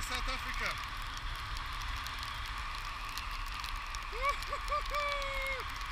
by South Africa. Woo -hoo -hoo -hoo!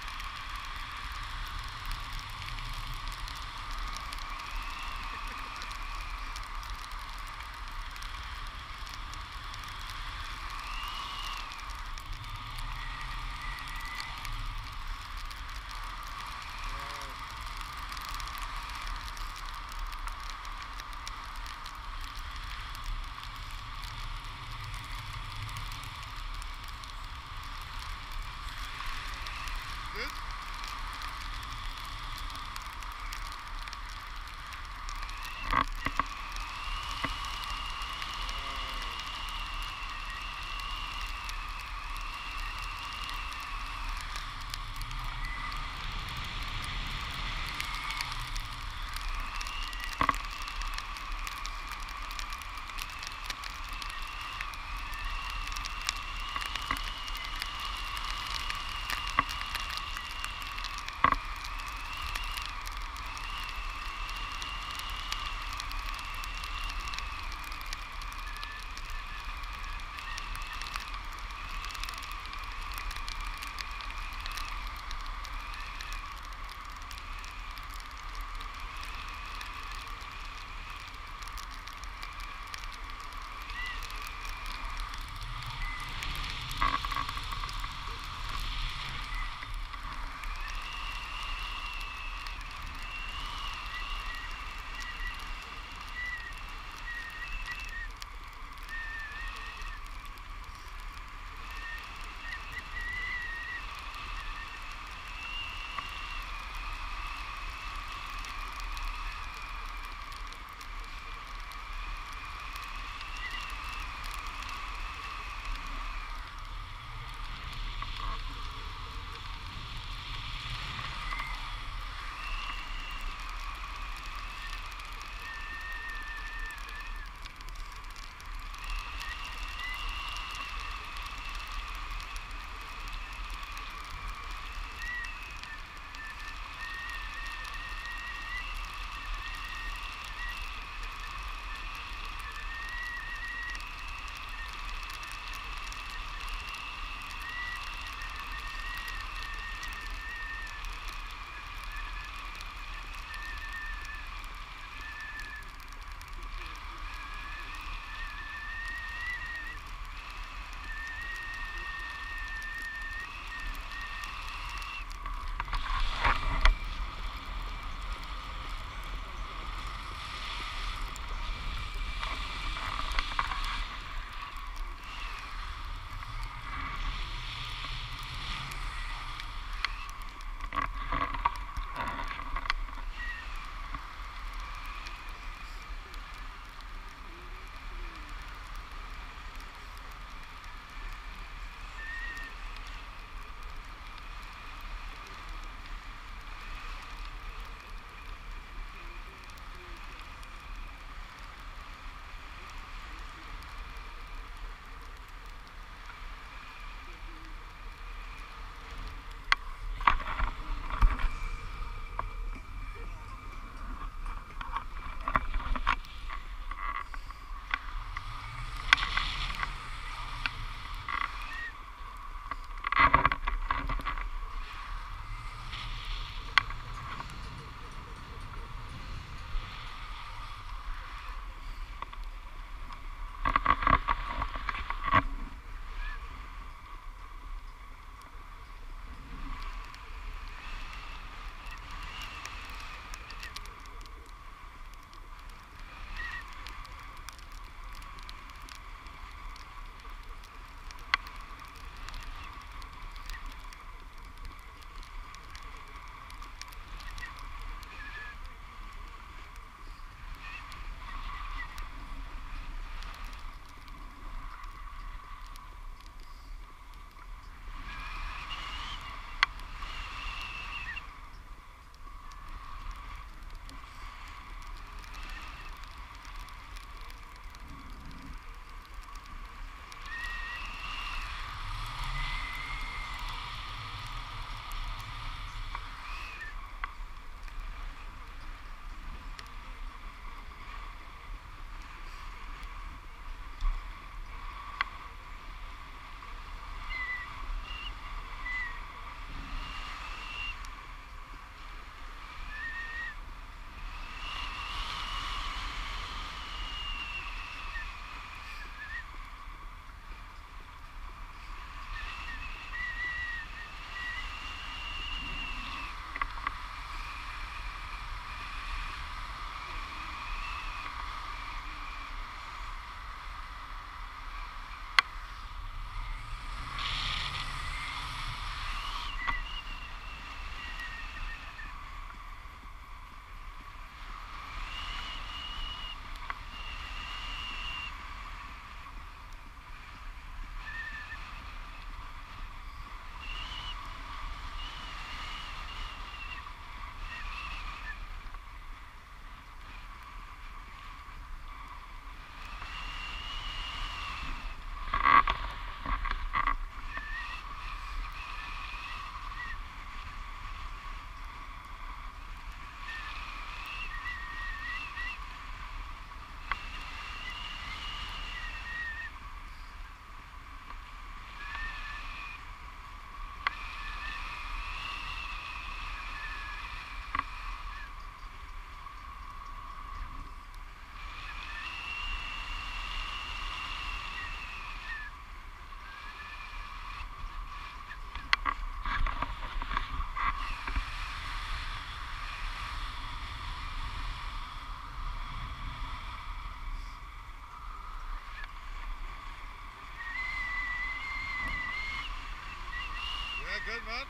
Good, man.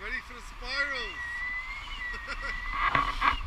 Ready for the spirals.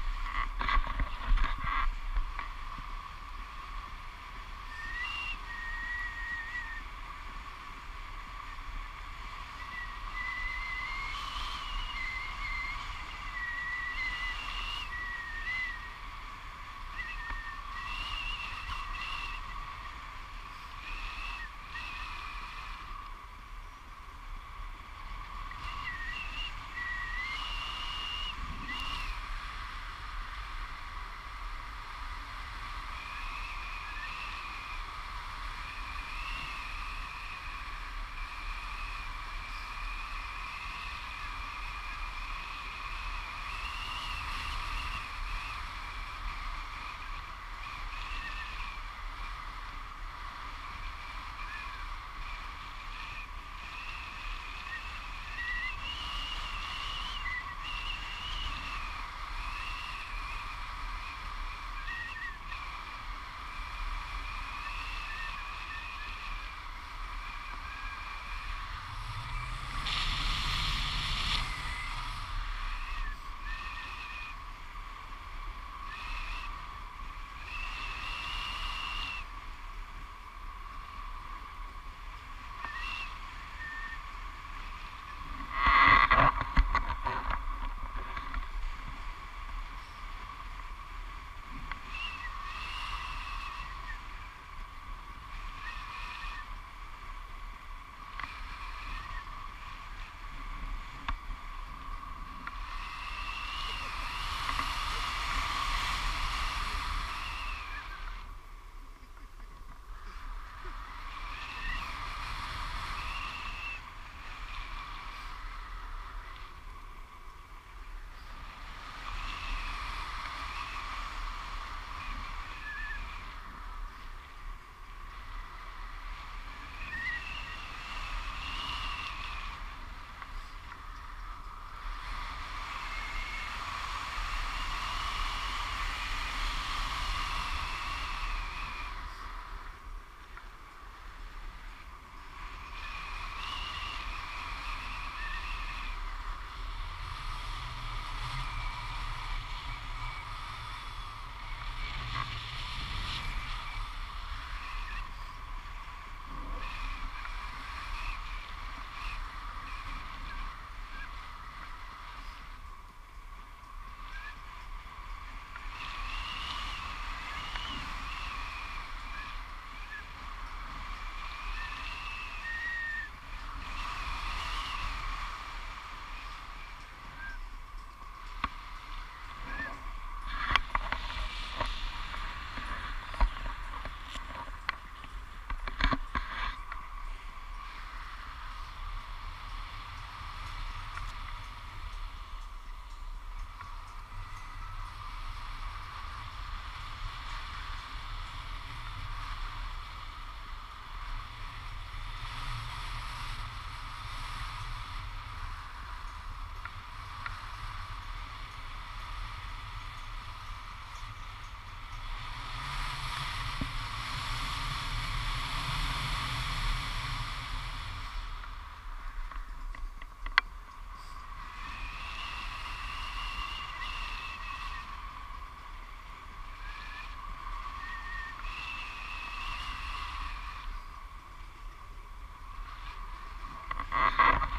Yeah, yeah, yeah. Okay.